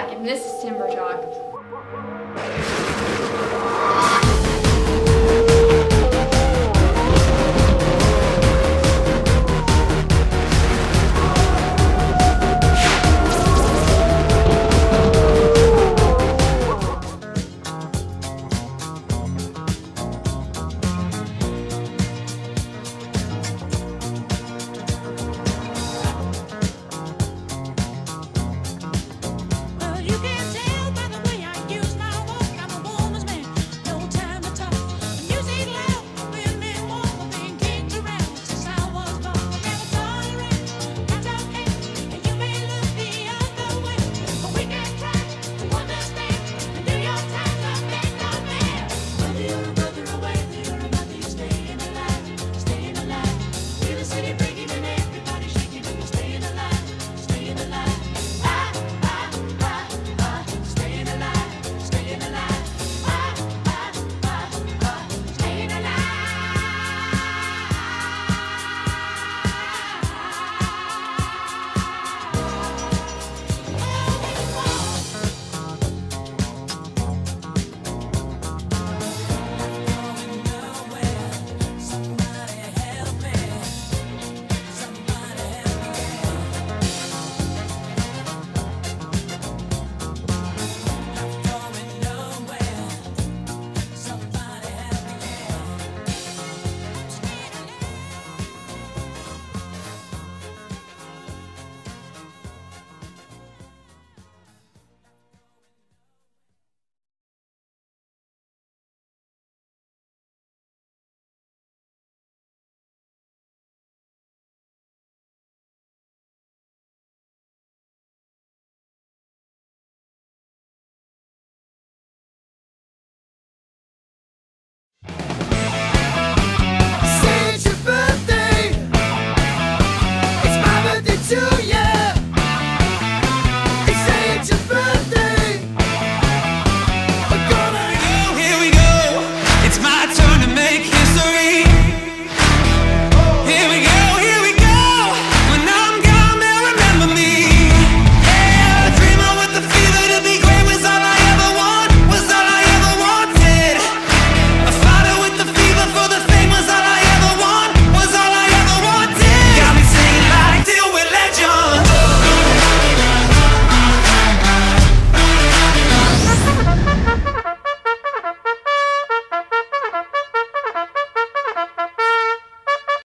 back, and this is Timberjack.